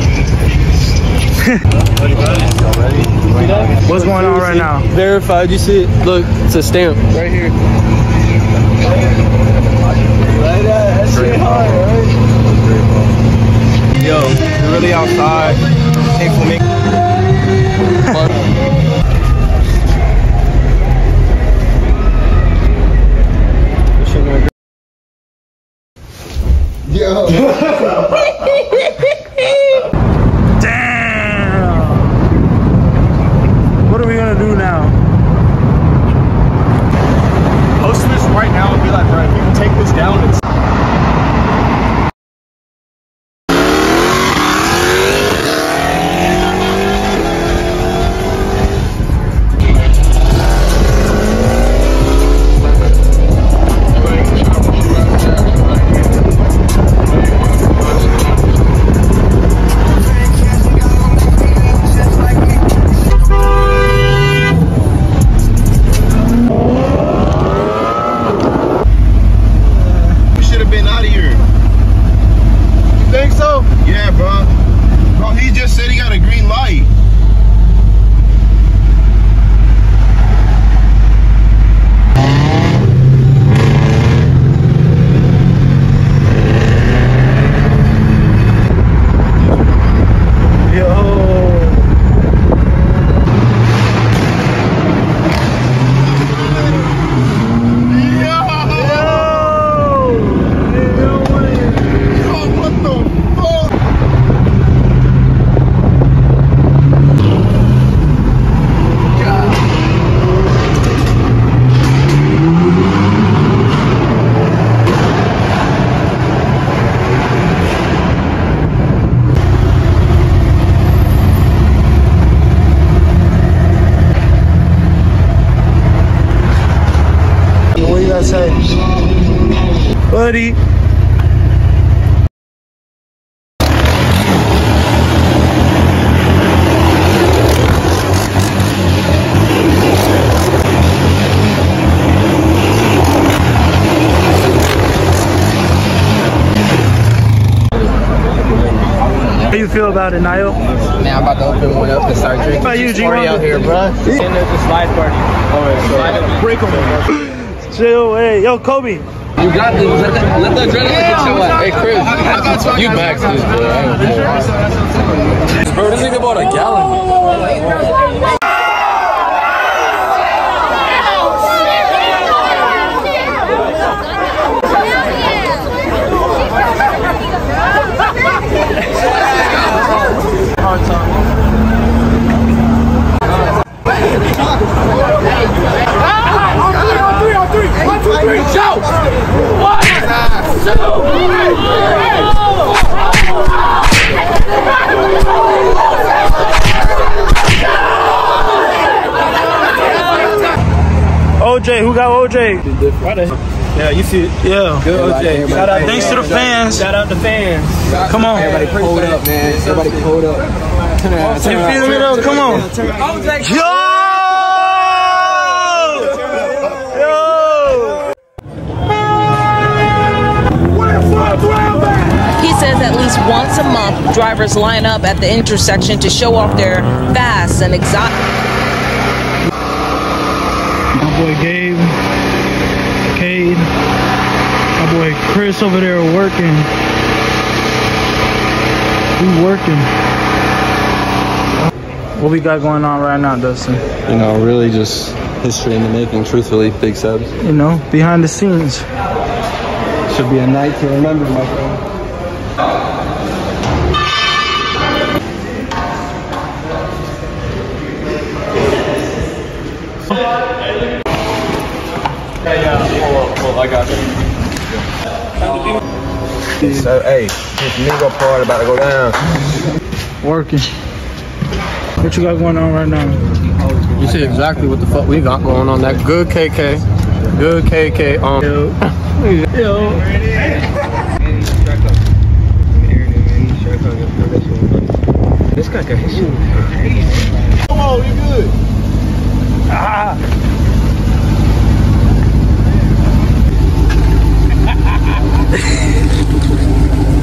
What's going on right now? Verified, you see it? Look, it's a stamp. Right here. Yo, we're really outside. Take for me. Yo. Damn. What are we gonna do now? Post this right now and be like, bro, Buddy. How you feel about it, Niall? Man, I'm about to open one up and start drinking. How about you, G? Party out here, bro. And there's a slide party. Oh, break them. Chill, hey, yo, Kobe. You got this. Let the, let the adrenaline get your ass. Hey, Chris, you max this, bro. Bro, this nigga bought a gallon. Oh, OJ, who got OJ? Yeah, you see it. Yeah. Good OJ. Shout out Thanks to the fans. Shout out the fans. Come on. Everybody pulled up, man. Everybody pulled up. Turn around, turn You around. feeling it up? Come on. Yo! Yo! He says at least once a month, drivers line up at the intersection to show off their fast and exotic. My boy Gabe, Cade, my boy Chris over there working. We working. What we got going on right now, Dustin? You know, really just history in the making, truthfully, Big Sebs. You know, behind the scenes. Should be a night to remember, my friend. So, hey, this nigga party about to go down. Working. What you got going on right now? You see exactly what the fuck we got going on. That good KK. Good KK. Um, Yo. Yo. This guy got his shit. Come on, you good? Je suis trop trop.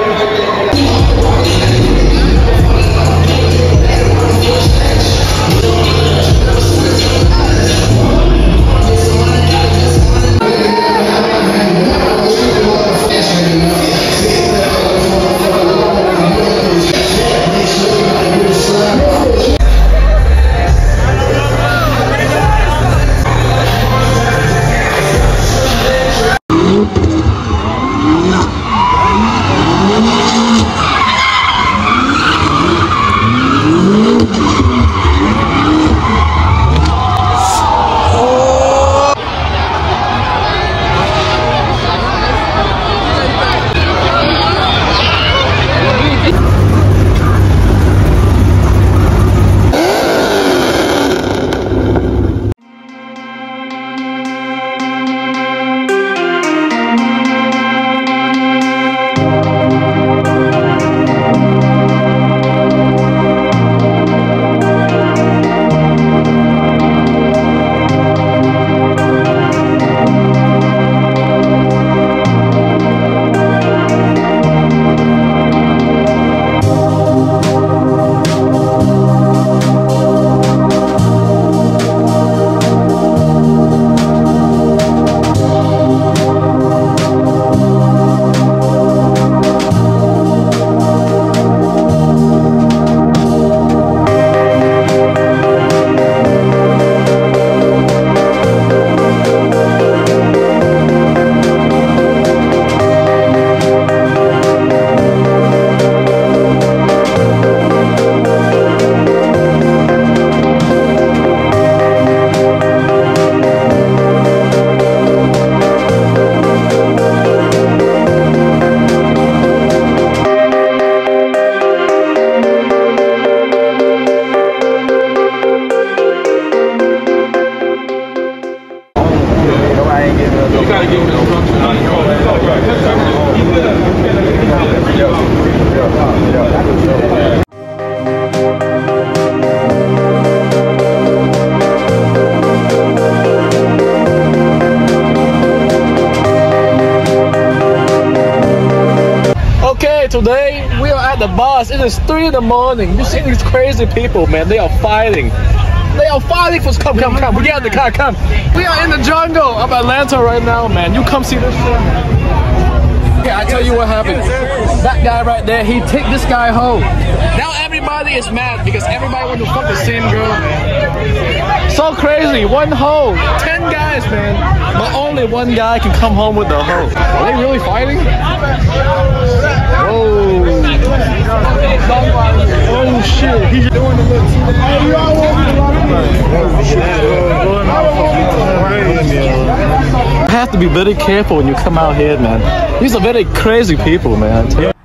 Okay, today we are at the bus. It is 3 in the morning. You see these crazy people, man. They are fighting. They are fighting for come, come, come. We get in the car, come. We are in the jungle of Atlanta right now, man. You come see this shit. Okay, I tell you what happened. That guy right there, he take this guy home. Now everybody is mad because everybody want to fuck the same girl. So crazy. One hoe. Ten guys, man. But only one guy can come home with the hoe. Are they really fighting? Shit. He's doing the little You have to be very careful when you come out here, man. These are very crazy people, man.